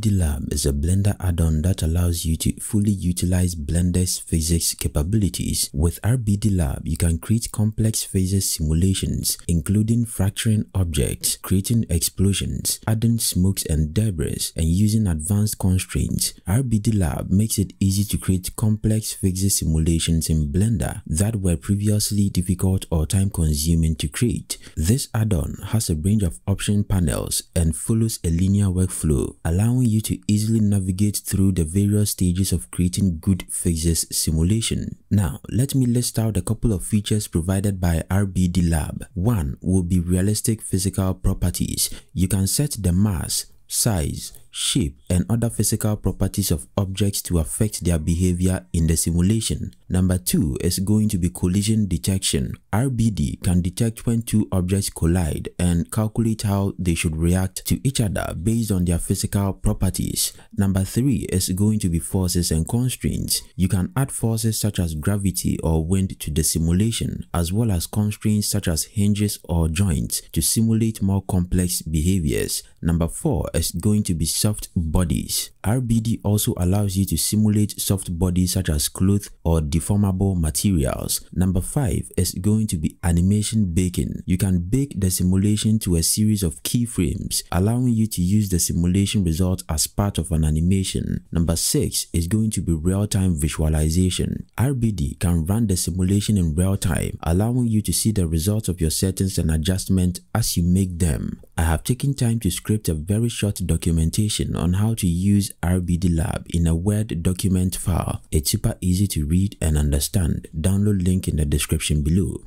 RBD Lab is a Blender add-on that allows you to fully utilize Blender's physics capabilities. With RBD Lab, you can create complex physics simulations, including fracturing objects, creating explosions, adding smokes and debris, and using advanced constraints. RBD Lab makes it easy to create complex physics simulations in Blender that were previously difficult or time-consuming to create. This add-on has a range of option panels and follows a linear workflow, allowing you to easily navigate through the various stages of creating good phases simulation. Now, let me list out a couple of features provided by RBD Lab. One will be realistic physical properties. You can set the mass, size, shape, and other physical properties of objects to affect their behavior in the simulation. Number two is going to be collision detection. RBD can detect when two objects collide and calculate how they should react to each other based on their physical properties. Number three is going to be forces and constraints. You can add forces such as gravity or wind to the simulation, as well as constraints such as hinges or joints to simulate more complex behaviors. Number four is going to be soft bodies. RBD also allows you to simulate soft bodies such as cloth or deformable materials. Number 5 is going to be animation baking. You can bake the simulation to a series of keyframes, allowing you to use the simulation result as part of an animation. Number 6 is going to be real-time visualization. RBD can run the simulation in real time, allowing you to see the results of your settings and adjustment as you make them. I have taken time to script a very short documentation on how to use RBD Lab in a Word document file. It's super easy to read and understand. Download link in the description below.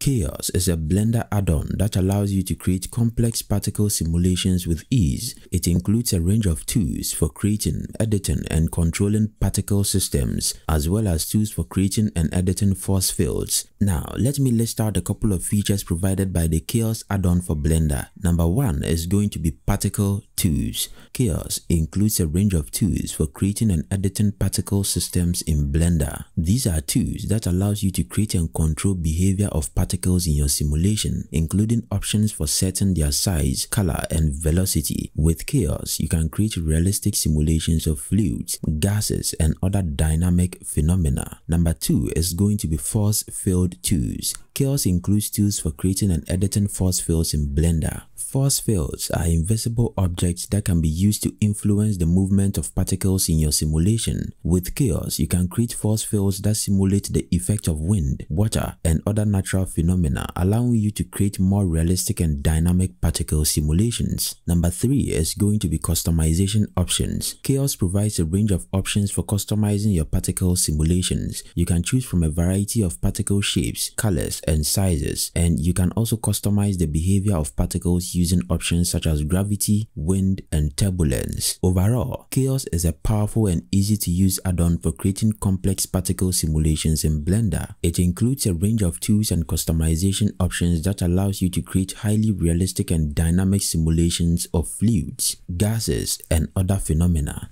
Khaos is a Blender add-on that allows you to create complex particle simulations with ease. It includes a range of tools for creating, editing, and controlling particle systems, as well as tools for creating and editing force fields. Now, let me list out a couple of features provided by the Khaos add-on for Blender. Number one is going to be particle tools. Khaos includes a range of tools for creating and editing particle systems in Blender. These are tools that allows you to create and control behavior of particles in your simulation, including options for setting their size, color, and velocity. With Khaos, you can create realistic simulations of fluids, gases, and other dynamic phenomena. Number two is going to be force field tools. Khaos includes tools for creating and editing force fields in Blender. Force fields are invisible objects that can be used to influence the movement of particles in your simulation. With Khaos, you can create force fields that simulate the effect of wind, water, and other natural phenomena, allowing you to create more realistic and dynamic particle simulations. Number 3 is going to be customization options. Khaos provides a range of options for customizing your particle simulations. You can choose from a variety of particle shapes, colors, and sizes, and you can also customize the behavior of particles using options such as gravity, wind, and turbulence. Overall, Khaos is a powerful and easy to use add-on for creating complex particle simulations in Blender. It includes a range of tools and customization options that allows you to create highly realistic and dynamic simulations of fluids, gases, and other phenomena.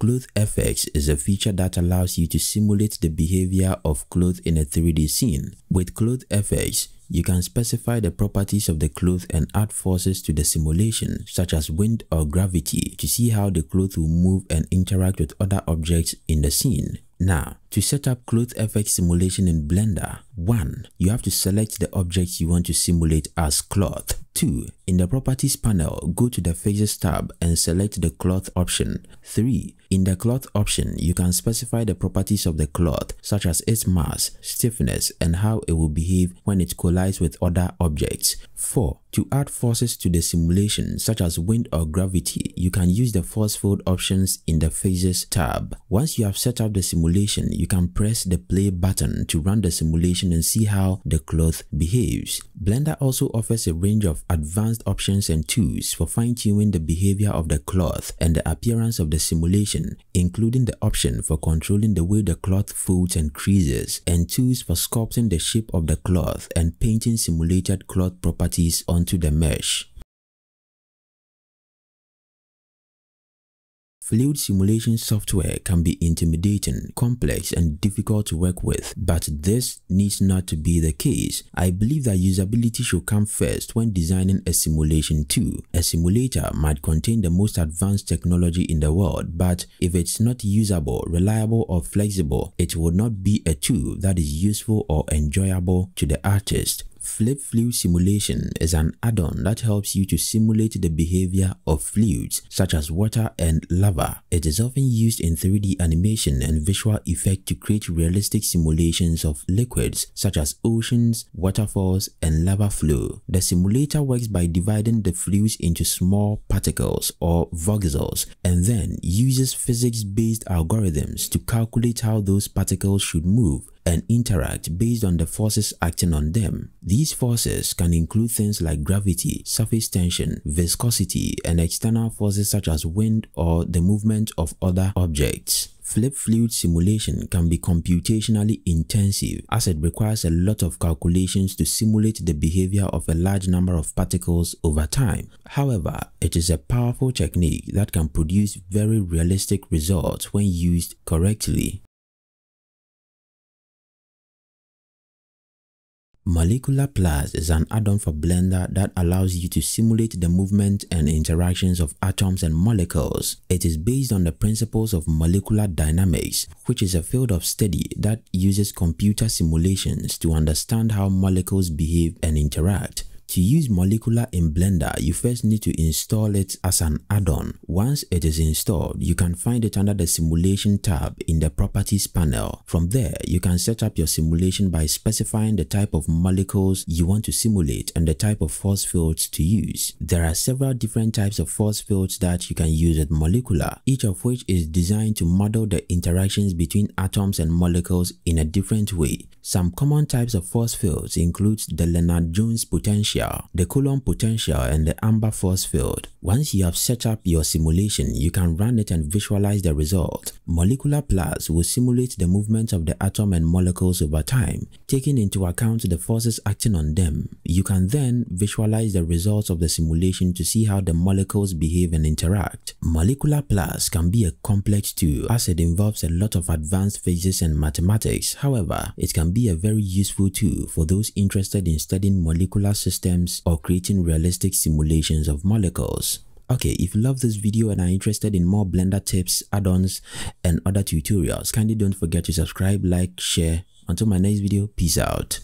Cloth FX is a feature that allows you to simulate the behavior of cloth in a 3D scene. With Cloth FX, you can specify the properties of the cloth and add forces to the simulation, such as wind or gravity, to see how the cloth will move and interact with other objects in the scene. Now, to set up Cloth FX simulation in Blender, 1. You have to select the objects you want to simulate as cloth. 2. In the Properties panel, go to the Physics tab and select the Cloth option. 3. In the Cloth option, you can specify the properties of the cloth, such as its mass, stiffness, and how it will behave when it collides with other objects. 4. To add forces to the simulation, such as wind or gravity, you can use the force field options in the Physics tab. Once you have set up the simulation, you can press the play button to run the simulation and see how the cloth behaves. Blender also offers a range of advanced options and tools for fine-tuning the behavior of the cloth and the appearance of the simulation, including the option for controlling the way the cloth folds and creases, and tools for sculpting the shape of the cloth and painting simulated cloth properties onto the mesh. Fluid simulation software can be intimidating, complex, and difficult to work with, but this needs not to be the case. I believe that usability should come first when designing a simulation tool. A simulator might contain the most advanced technology in the world, but if it's not usable, reliable, or flexible, it would not be a tool that is useful or enjoyable to the artist. Flip Fluid Simulation is an add-on that helps you to simulate the behavior of fluids such as water and lava. It is often used in 3D animation and visual effect to create realistic simulations of liquids such as oceans, waterfalls, and lava flow. The simulator works by dividing the fluids into small particles or voxels and then uses physics-based algorithms to calculate how those particles should move and interact based on the forces acting on them. These forces can include things like gravity, surface tension, viscosity, and external forces such as wind or the movement of other objects. Flip fluid simulation can be computationally intensive as it requires a lot of calculations to simulate the behavior of a large number of particles over time. However, it is a powerful technique that can produce very realistic results when used correctly. Molecular Plus is an add-on for Blender that allows you to simulate the movement and interactions of atoms and molecules. It is based on the principles of molecular dynamics, which is a field of study that uses computer simulations to understand how molecules behave and interact. To use Molecular in Blender, you first need to install it as an add-on. Once it is installed, you can find it under the Simulation tab in the Properties panel. From there, you can set up your simulation by specifying the type of molecules you want to simulate and the type of force fields to use. There are several different types of force fields that you can use with Molecular, each of which is designed to model the interactions between atoms and molecules in a different way. Some common types of force fields include the Lennard-Jones potential, the Coulomb potential, and the Amber force field. Once you have set up your simulation, you can run it and visualize the result. Molecular Plus will simulate the movement of the atom and molecules over time, taking into account the forces acting on them. You can then visualize the results of the simulation to see how the molecules behave and interact. Molecular Plus can be a complex tool as it involves a lot of advanced physics and mathematics. However, it can be a very useful tool for those interested in studying molecular systems or creating realistic simulations of molecules. Okay, if you love this video and are interested in more Blender tips, add-ons, and other tutorials, kindly don't forget to subscribe, like, share. Until my next video, peace out.